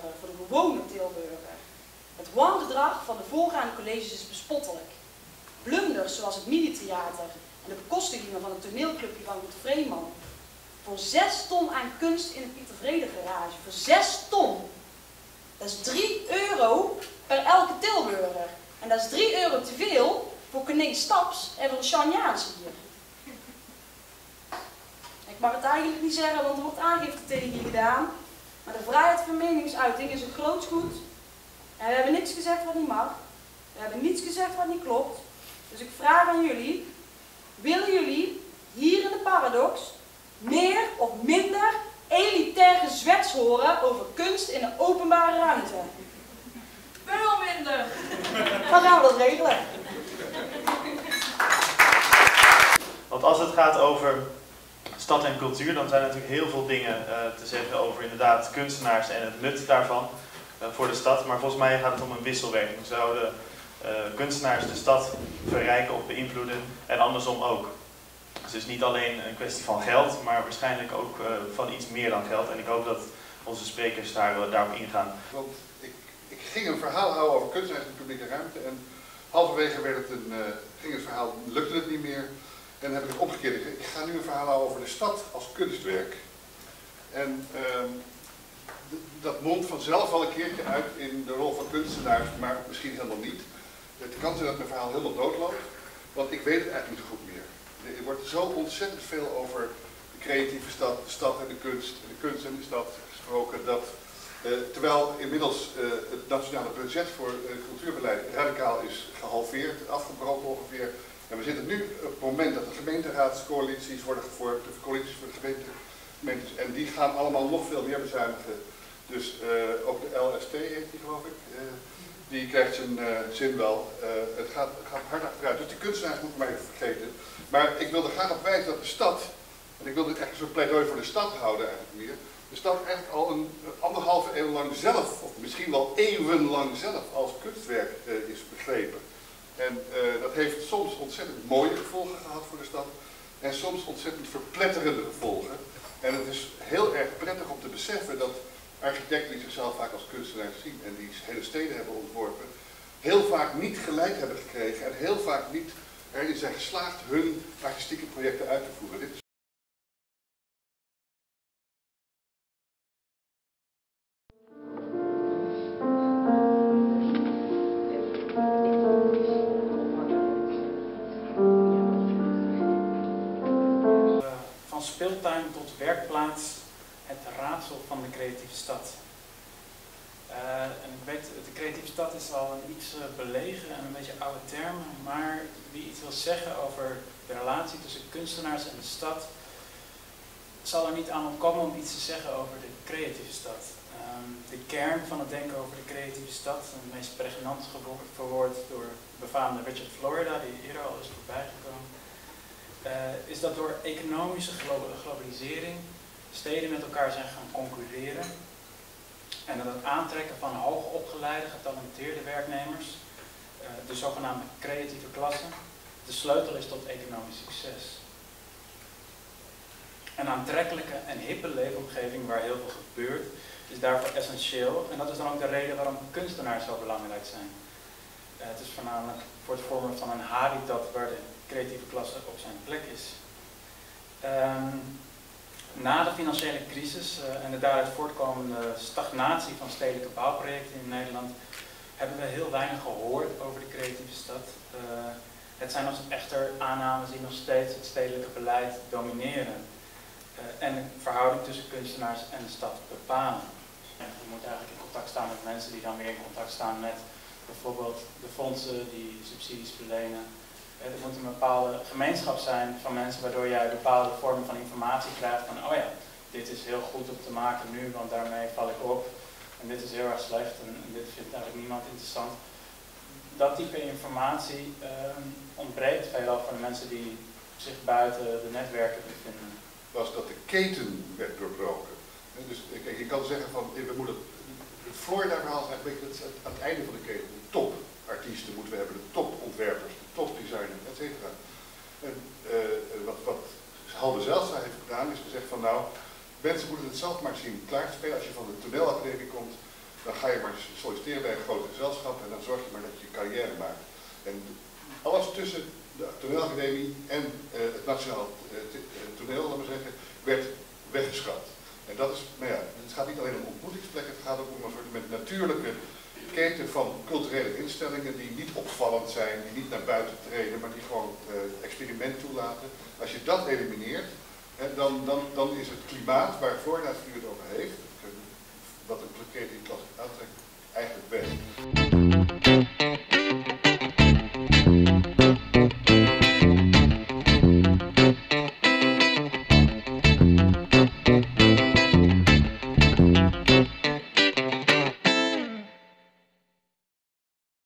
Voor de gewone Tilburger. Het wangedrag van de voorgaande colleges is bespottelijk. Blunders zoals het Midi-theater en de bekostigingen van het toneelclubje van Ruud Vreeman. Voor 6 ton aan kunst in het Pieter Vrede garage. Voor 6 ton. Dat is 3 euro per elke Tilburger. En dat is 3 euro te veel voor Corné Staps en voor Sean Jaans hier. Ik mag het eigenlijk niet zeggen, want er wordt aangifte tegen je gedaan. Maar de vrijheid van meningsuiting is een groot goed. En we hebben niks gezegd wat niet mag. We hebben niets gezegd wat niet klopt. Dus ik vraag aan jullie, willen jullie hier in de paradox meer of minder elitair gezwets horen over kunst in de openbare ruimte? Veel minder. Dan gaan we dat regelen. Want als het gaat over stad en cultuur, dan zijn er natuurlijk heel veel dingen uh, te zeggen over inderdaad kunstenaars en het nut daarvan uh, voor de stad. Maar volgens mij gaat het om een wisselwerking. Zouden uh, kunstenaars de stad verrijken of beïnvloeden en andersom ook. Dus het is niet alleen een kwestie van geld, maar waarschijnlijk ook van iets meer dan geld. En ik hoop dat onze sprekers daar, daarop ingaan. Want ik, ik ging een verhaal houden over kunstenaars in de publieke ruimte en halverwege werd het een, ging het verhaal, lukte het niet meer. En heb ik het omgekeerd. Ik ga nu een verhaal houden over de stad als kunstwerk. En uh, dat mondt vanzelf wel een keertje uit in de rol van kunstenaars, maar misschien helemaal niet. Het kan zijn dat mijn verhaal helemaal doodloopt, want ik weet het eigenlijk niet goed meer. Er wordt zo ontzettend veel over de creatieve stad, de stad en de kunst, de kunst en de stad gesproken, dat uh, terwijl inmiddels uh, het nationale budget voor uh, cultuurbeleid radicaal is gehalveerd, afgebroken ongeveer, en we zitten nu op het moment dat de gemeenteraadscoalities worden gevormd, de coalities voor de gemeentes, en die gaan allemaal nog veel meer bezuinigen. Dus uh, ook de LST heet die geloof ik, uh, die krijgt zijn uh, zin wel. het, gaat, gaat hard achteruit. Dus die kunstenaars moeten mij even vergeten. Maar ik wilde graag op wijzen dat de stad, en ik wilde echt soort pleidooi voor de stad houden eigenlijk meer, de stad eigenlijk al een anderhalve eeuw lang zelf, of misschien wel eeuwenlang zelf, als kunstwerk is begrepen. En uh, dat heeft soms ontzettend mooie gevolgen gehad voor de stad en soms ontzettend verpletterende gevolgen. En het is heel erg prettig om te beseffen dat architecten die zichzelf vaak als kunstenaars zien en die hele steden hebben ontworpen, heel vaak niet gelijk hebben gekregen en heel vaak niet erin zijn geslaagd hun artistieke projecten uit te voeren. Raadsel van de creatieve stad. Uh, en ik weet, de creatieve stad is al een iets uh, belegen en een beetje oude term, maar wie iets wil zeggen over de relatie tussen kunstenaars en de stad, zal er niet aan ontkomen om iets te zeggen over de creatieve stad. Um, de kern van het denken over de creatieve stad, het meest pregnant verwoord door befaamde Richard Florida, die eerder al is voorbijgekomen, uh, is dat door economische globalisering steden met elkaar zijn gaan concurreren. En dat het aantrekken van hoogopgeleide, getalenteerde werknemers, uh, de zogenaamde creatieve klasse, de sleutel is tot economisch succes. Een aantrekkelijke en hippe leefomgeving waar heel veel gebeurt, is daarvoor essentieel. En dat is dan ook de reden waarom kunstenaars zo belangrijk zijn. Uh, het is voornamelijk voor het vormen van een habitat waar de creatieve klasse op zijn plek is. Um, na de financiële crisis uh, en de daaruit voortkomende stagnatie van stedelijke bouwprojecten in Nederland hebben we heel weinig gehoord over de creatieve stad. Uh, het zijn nog echter aannames die nog steeds het stedelijke beleid domineren uh, en de verhouding tussen kunstenaars en de stad bepalen. Je moet eigenlijk in contact staan met mensen die dan weer in contact staan met bijvoorbeeld de fondsen die subsidies verlenen er moet een bepaalde gemeenschap zijn van mensen waardoor jij bepaalde vormen van informatie krijgt van oh ja, dit is heel goed om te maken nu, want daarmee val ik op. En dit is heel erg slecht en, dit vindt eigenlijk niemand interessant. Dat type informatie uh, ontbreekt veelal voor de mensen die zich buiten de netwerken bevinden. Was dat de keten werd doorbroken. Dus kijk, je kan zeggen van, we moeten, het Florida-verhaal is eigenlijk het, het, het einde van de keten, de topartiesten moeten we hebben, de topontwerpers, cetera. En uh, wat, wat Halbe Zijlstra heeft gedaan is gezegd van nou, Mensen moeten het zelf maar zien klaarspelen. Als je van de toneelacademie komt, dan ga je maar solliciteren bij een groot gezelschap en dan zorg je maar dat je carrière maakt. En alles tussen de toneelacademie en eh, het nationaal toneel, laten we zeggen, werd weggeschrapt. En dat is, nou ja, het gaat niet alleen om ontmoetingsplekken, het gaat ook om een soort natuurlijke keten van culturele instellingen die niet opvallend zijn, die niet naar buiten treden, maar die gewoon het experiment toelaten. Als je dat elimineert, dan, dan, dan is het klimaat waar Voorraad het over heeft, wat een plakkeet die aantrekt, eigenlijk weg.